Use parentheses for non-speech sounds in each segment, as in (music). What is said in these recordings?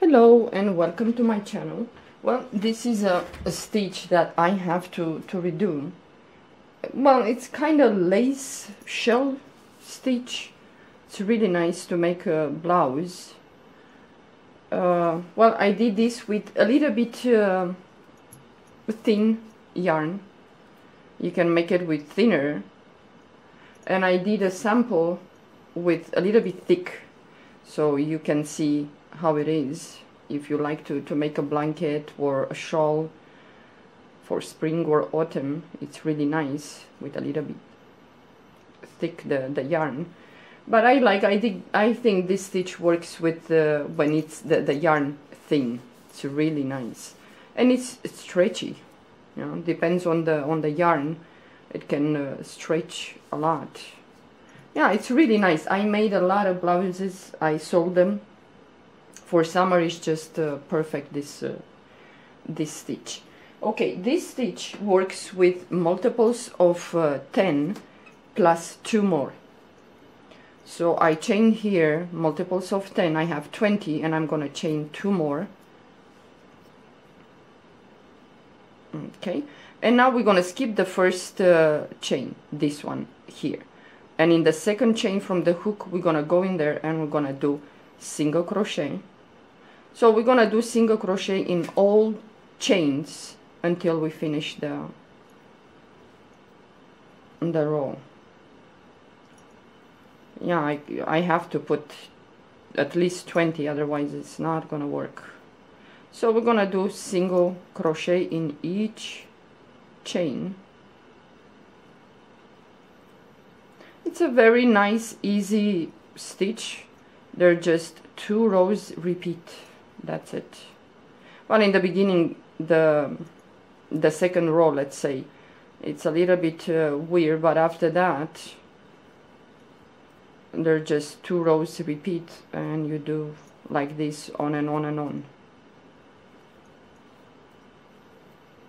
Hello and welcome to my channel. Well, this is a, a stitch that I have to, to redo. Well, it's kind of lace shell stitch. It's really nice to make a blouse. Uh, well, I did this with a little bit uh, thin yarn. You can make it with thinner. And I did a sample with a little bit thick so you can see how it is. If you like to, to make a blanket or a shawl for spring or autumn it's really nice with a little bit thick the, the yarn. But I like I think I think this stitch works with uh, when it's the, the yarn thin. It's really nice. And it's, it's stretchy you know depends on the on the yarn. It can uh, stretch a lot. Yeah it's really nice. I made a lot of blouses. I sold them for summer is just uh, perfect this uh, this stitch. Okay this stitch works with multiples of uh, 10 plus two more. So I chain here multiples of 10 I have 20 and I'm gonna chain two more. Okay and now we're gonna skip the first uh, chain this one here. And in the second chain from the hook we're gonna go in there and we're gonna do single crochet so we're gonna do single crochet in all chains until we finish the the row. Yeah I, I have to put at least 20 otherwise it's not gonna work. So we're gonna do single crochet in each chain. It's a very nice easy stitch. They're just two rows repeat that's it. Well in the beginning the the second row let's say it's a little bit uh, weird but after that there are just two rows to repeat and you do like this on and on and on.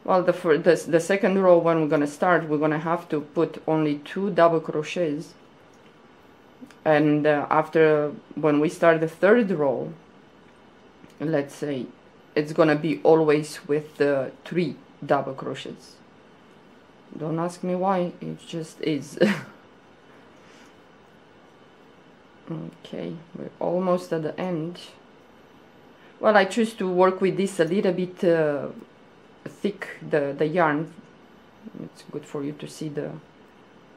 Well the, first, the, the second row when we're gonna start we're gonna have to put only two double crochets. And uh, after when we start the third row let's say it's gonna be always with the three double crochets. Don't ask me why it just is. (laughs) Okay we're almost at the end. Well I choose to work with this a little bit uh, thick the the yarn. It's good for you to see the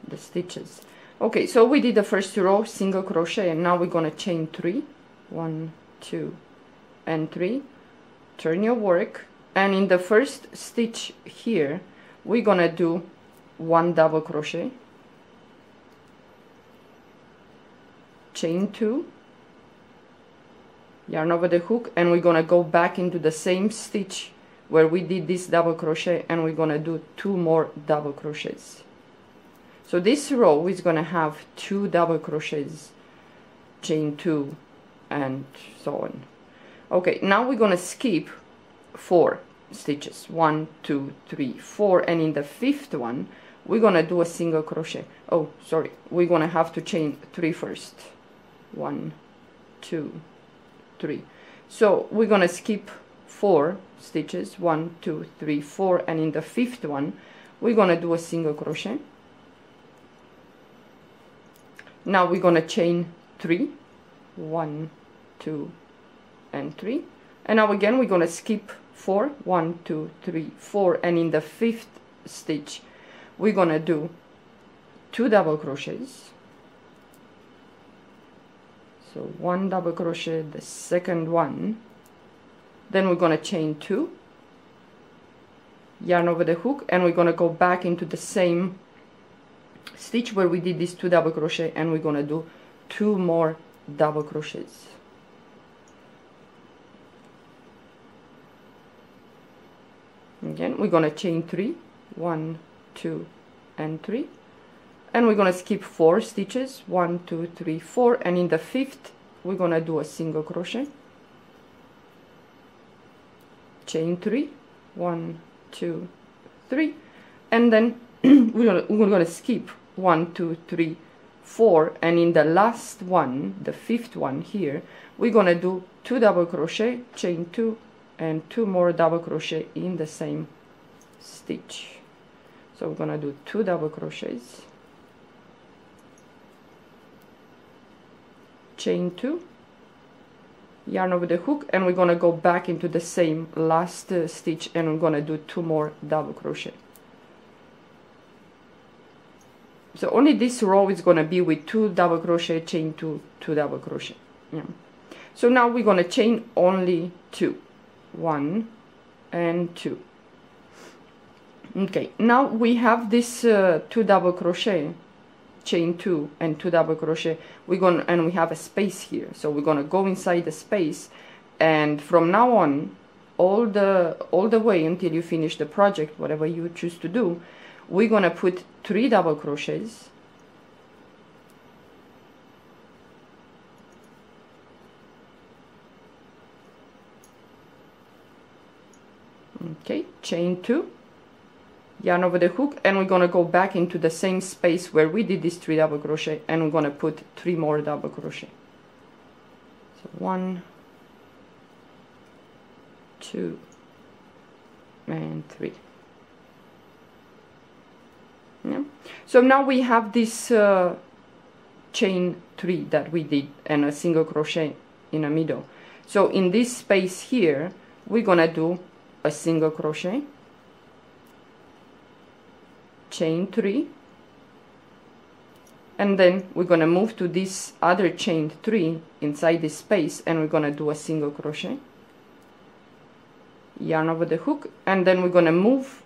the stitches. Okay so we did the first row single crochet and now we're gonna chain three. One two and three turn your work and in the first stitch here we're gonna do one double crochet chain two yarn over the hook and we're gonna go back into the same stitch where we did this double crochet and we're gonna do two more double crochets. So this row is gonna have two double crochets chain two and so on okay now we're gonna skip four stitches. One two three four and in the fifth one we're gonna do a single crochet. Oh sorry we're gonna have to chain three first. One two three. So we're gonna skip four stitches. One two three four and in the fifth one we're gonna do a single crochet. Now we're gonna chain three. One two and three. And now again we're gonna skip four. four one two three four. And in the fifth stitch we're gonna do two double crochets. So one double crochet the second one. Then we're gonna chain two. Yarn over the hook. And we're gonna go back into the same stitch where we did these two double crochet. And we're gonna do two more double crochets again we're gonna chain three. One two and three. And we're gonna skip four stitches. One two three four. And in the fifth we're gonna do a single crochet. Chain three. One two three. And then (clears throat) we're gonna, we're gonna skip one two three four. And in the last one the fifth one here we're gonna do two double crochet chain two and two more double crochet in the same stitch. So we're gonna do two double crochets. Chain two. Yarn over the hook and we're gonna go back into the same last uh, stitch and we're gonna do two more double crochet. So only this row is gonna be with two double crochet chain two two double crochet. Yeah. So now we're gonna chain only two one and two. Okay now we have this uh, two double crochet chain two and two double crochet. We're gonna and we have a space here. So we're gonna go inside the space and from now on all the all the way until you finish the project whatever you choose to do we're gonna put three double crochets okay chain two. Yarn over the hook and we're gonna go back into the same space where we did this three double crochet and we're gonna put three more double crochet. So one two and three. Yeah. So now we have this uh, chain three that we did and a single crochet in the middle. So in this space here we're gonna do a single crochet. Chain 3 and then we're going to move to this other chain 3 inside this space and we're going to do a single crochet. Yarn over the hook and then we're going to move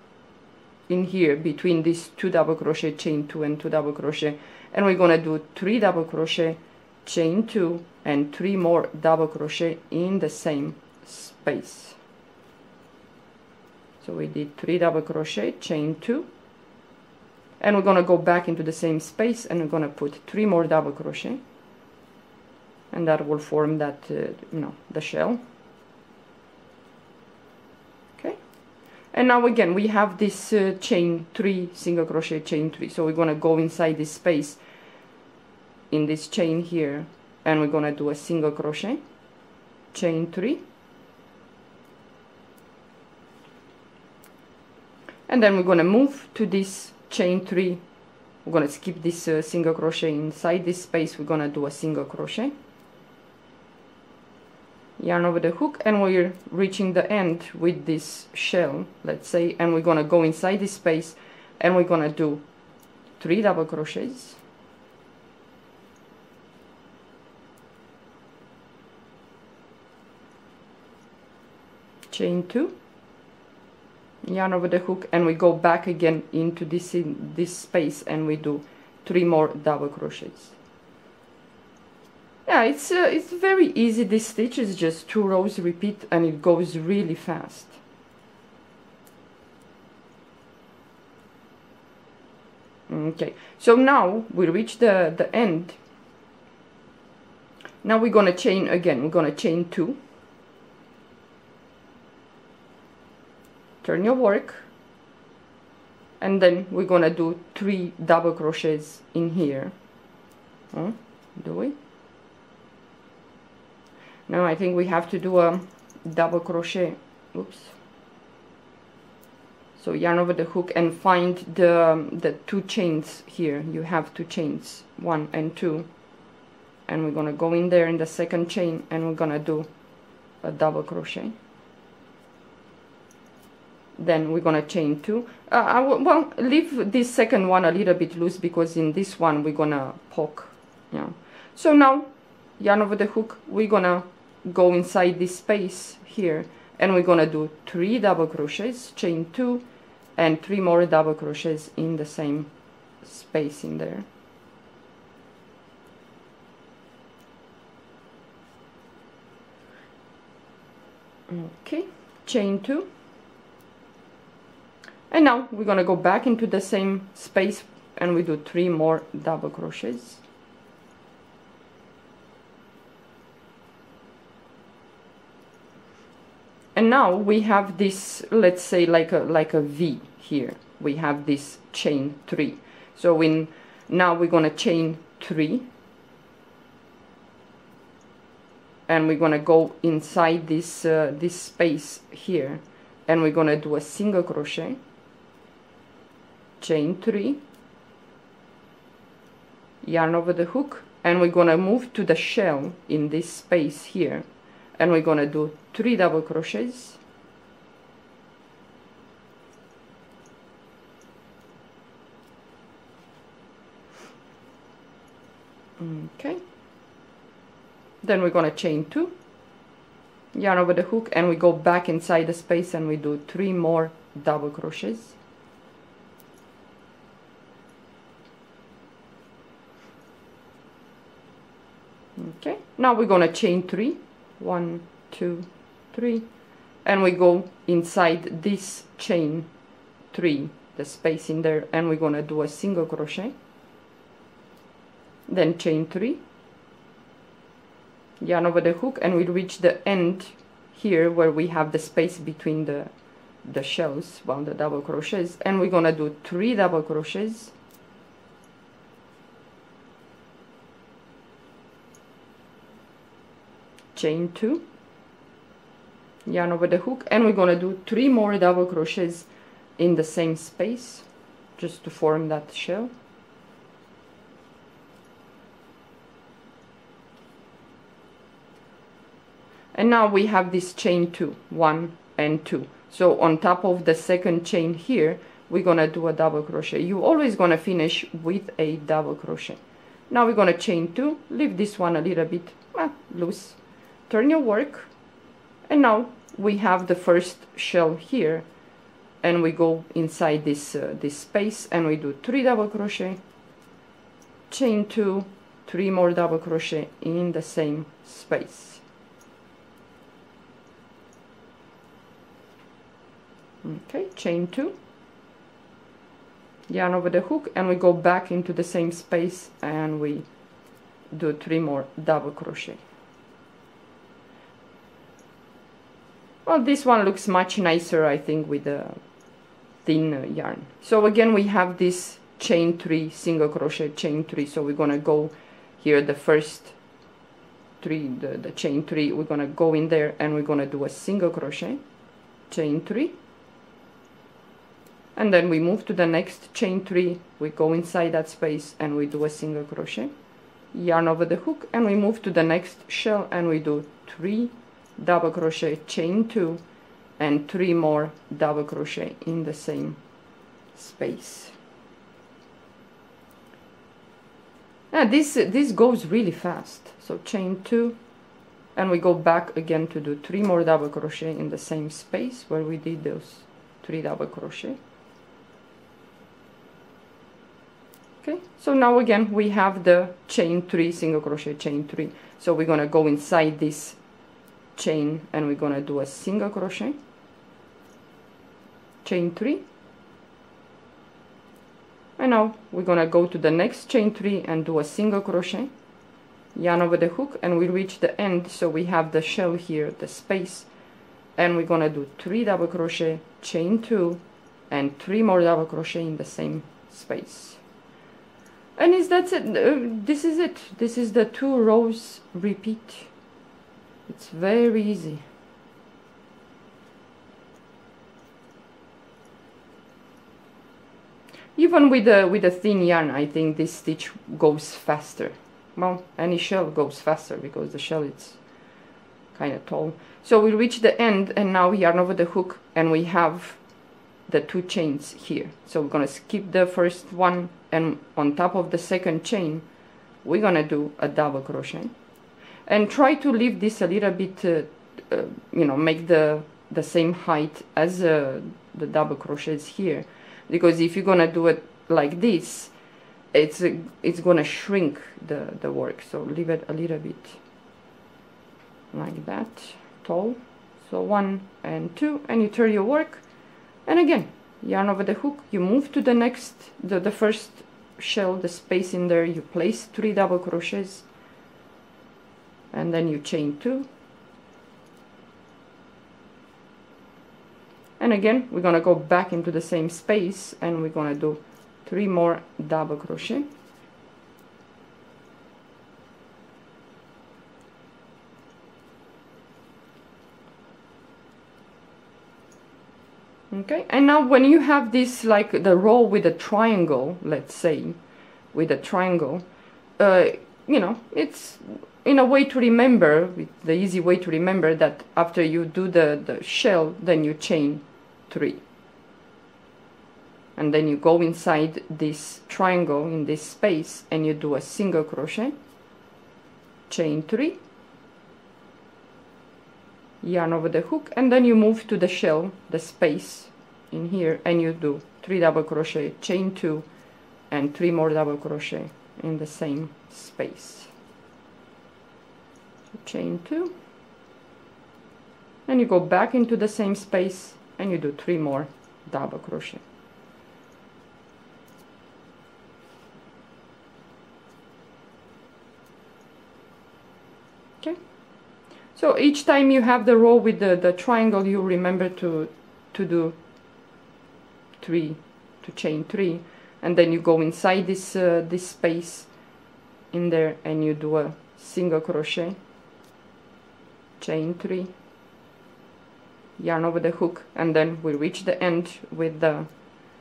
in here between these two double crochet chain 2 and 2 double crochet. And we're going to do 3 double crochet chain 2 and 3 more double crochet in the same space so we did 3 double crochet chain 2 and we're going to go back into the same space and we're going to put three more double crochet. And that will form that uh, you know the shell. Okay. And now again we have this uh, chain three single crochet chain three. So we're going to go inside this space in this chain here and we're going to do a single crochet chain three and then we're going to move to this chain three. We're gonna skip this uh, single crochet inside this space. We're gonna do a single crochet. Yarn over the hook and we're reaching the end with this shell let's say and we're gonna go inside this space and we're gonna do three double crochets. Chain two yarn over the hook and we go back again into this in this space and we do three more double crochets. Yeah it's uh, it's very easy. This stitch is just two rows repeat and it goes really fast. Okay so now we reach the the end. Now we're gonna chain again we're gonna chain two turn your work and then we're gonna do three double crochets in here. Oh, do we? Now I think we have to do a double crochet. Oops. So yarn over the hook and find the the two chains here. You have two chains one and two. And we're gonna go in there in the second chain and we're gonna do a double crochet then we're gonna chain two. Uh, I well leave this second one a little bit loose because in this one we're gonna poke yeah so now yarn over the hook we're gonna go inside this space here and we're gonna do three double crochets chain two and three more double crochets in the same space in there. Okay chain two and now we're gonna go back into the same space and we do three more double crochets. And now we have this let's say like a like a V here. We have this chain three. So in now we're gonna chain three. And we're gonna go inside this uh, this space here. And we're gonna do a single crochet chain three yarn over the hook. And we're gonna move to the shell in this space here. And we're gonna do three double crochets. Okay. Then we're gonna chain two. Yarn over the hook. And we go back inside the space and we do three more double crochets okay now we're gonna chain three. One two three. And we go inside this chain three the space in there and we're gonna do a single crochet. Then chain three. Yarn over the hook and we reach the end here where we have the space between the the shells well the double crochets. And we're gonna do three double crochets chain two. Yarn over the hook. And we're gonna do three more double crochets in the same space just to form that shell. And now we have this chain two one and two. So on top of the second chain here we're gonna do a double crochet. You're always gonna finish with a double crochet. Now we're gonna chain two leave this one a little bit loose turn your work and now we have the first shell here. And we go inside this uh, this space and we do three double crochet chain two three more double crochet in the same space. Okay chain two. Yarn over the hook and we go back into the same space and we do three more double crochet well this one looks much nicer I think with the thin yarn. So again we have this chain three single crochet chain three. So we're gonna go here the first three the, the chain three we're gonna go in there and we're gonna do a single crochet chain three. And then we move to the next chain three. We go inside that space and we do a single crochet yarn over the hook. And we move to the next shell and we do three double crochet chain two and three more double crochet in the same space. Now this this goes really fast. So chain two and we go back again to do three more double crochet in the same space where we did those three double crochet. Okay so now again we have the chain three single crochet chain three. So we're gonna go inside this chain and we're gonna do a single crochet. Chain three. And now we're gonna go to the next chain three and do a single crochet. Yarn over the hook and we reach the end so we have the shell here the space. And we're gonna do three double crochet chain two and three more double crochet in the same space. And is that's it? Uh, this is it. This is the two rows repeat it's very easy. Even with a with a thin yarn I think this stitch goes faster. Well any shell goes faster because the shell is kind of tall. So we reach the end and now we yarn over the hook and we have the two chains here. So we're gonna skip the first one and on top of the second chain we're gonna do a double crochet and try to leave this a little bit uh, uh, you know make the the same height as uh, the double crochets here. Because if you're gonna do it like this it's it's gonna shrink the the work. So leave it a little bit like that tall. So one and two and you turn your work. And again yarn over the hook. You move to the next the, the first shell the space in there. You place three double crochets and then you chain two. And again we're gonna go back into the same space and we're gonna do three more double crochet. Okay and now when you have this like the row with a triangle let's say with a triangle uh, you know it's in a way to remember the easy way to remember that after you do the, the shell then you chain three. And then you go inside this triangle in this space and you do a single crochet chain three yarn over the hook and then you move to the shell the space in here and you do three double crochet chain two and three more double crochet in the same space. So chain two. And you go back into the same space and you do three more double crochet. Okay. So each time you have the row with the, the triangle you remember to to do three to chain three and then you go inside this uh, this space in there and you do a single crochet chain three yarn over the hook and then we reach the end with the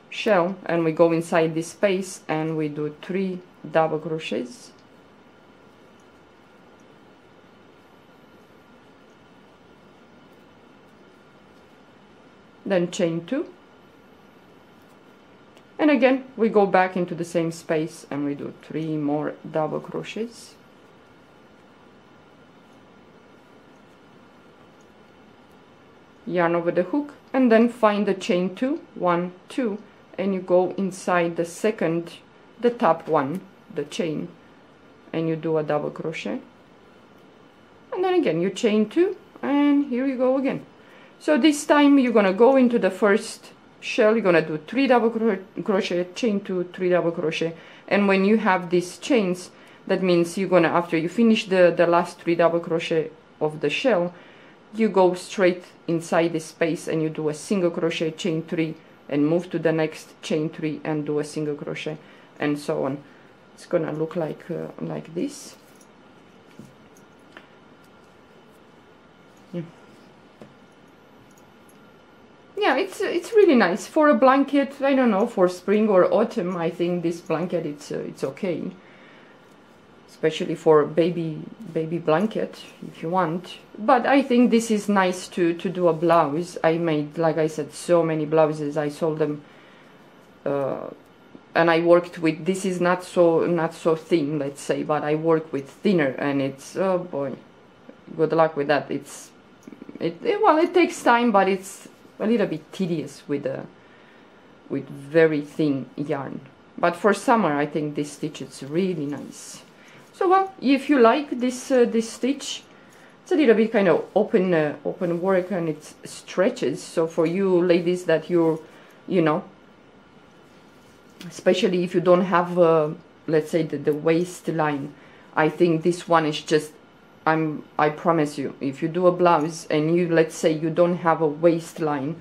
shell and we go inside this space and we do three double crochets. Then chain two and again we go back into the same space and we do three more double crochets. Yarn over the hook and then find the chain two one two and you go inside the second the top one the chain and you do a double crochet. And then again you chain two and here you go again. So this time you're gonna go into the first shell you're gonna do three double cro crochet chain two three double crochet. And when you have these chains that means you're gonna after you finish the the last three double crochet of the shell you go straight inside this space and you do a single crochet chain three and move to the next chain three and do a single crochet and so on. It's gonna look like uh, like this yeah it's it's really nice. For a blanket i don't know for spring or autumn i think this blanket it's uh, it's okay. Especially for baby baby blanket if you want. But i think this is nice to to do a blouse. I made like i said so many blouses. I sold them uh, and i worked with this is not so not so thin let's say but i work with thinner and it's oh boy good luck with that. It's it, it well it takes time but it's a little bit tedious with a with very thin yarn. But for summer I think this stitch is really nice. So well if you like this uh, this stitch it's a little bit kind of open uh, open work and it stretches. So for you ladies that you're you know especially if you don't have uh, let's say the, the waistline I think this one is just I'm I promise you if you do a blouse and you let's say you don't have a waistline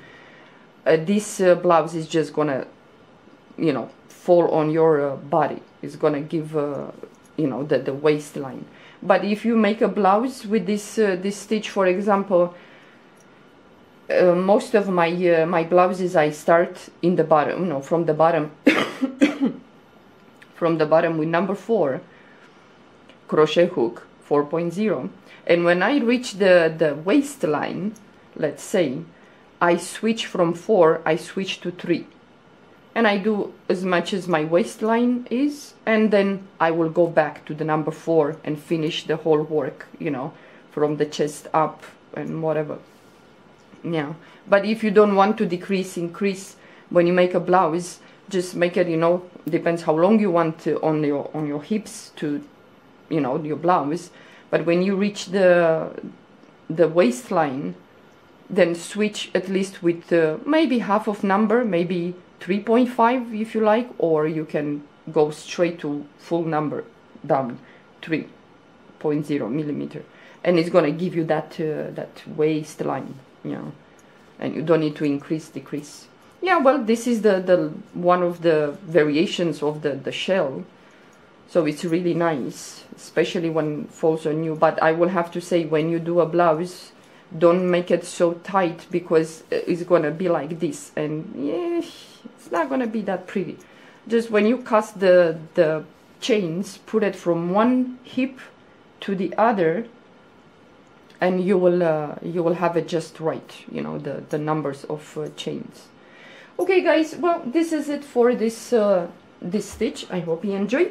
uh, this uh, blouse is just gonna you know fall on your uh, body. It's gonna give uh, you know the, the waistline. But if you make a blouse with this uh, this stitch for example uh, most of my my blouses I start in the bottom you know from the bottom (coughs) from the bottom with number four crochet hook 4.0 and when I reach the, the waistline let's say I switch from 4 I switch to 3 and I do as much as my waistline is and then I will go back to the number 4 and finish the whole work you know from the chest up and whatever. Yeah. But if you don't want to decrease increase when you make a blouse just make it you know depends how long you want to, on your on your hips to you know your blouse but when you reach the the waistline then switch at least with uh, maybe half of number maybe 3.5 if you like or you can go straight to full number down 3.0 millimeter. And it's gonna give you that uh, that waistline you know and you don't need to increase decrease. Yeah well this is the the one of the variations of the the shell so it's really nice especially when falls on you. But I will have to say when you do a blouse don't make it so tight because it's gonna be like this. And yeah it's not gonna be that pretty. Just when you cast the the chains put it from one hip to the other and you will uh, you will have it just right you know the the numbers of uh, chains. Okay guys well this is it for this uh, this stitch. I hope you enjoy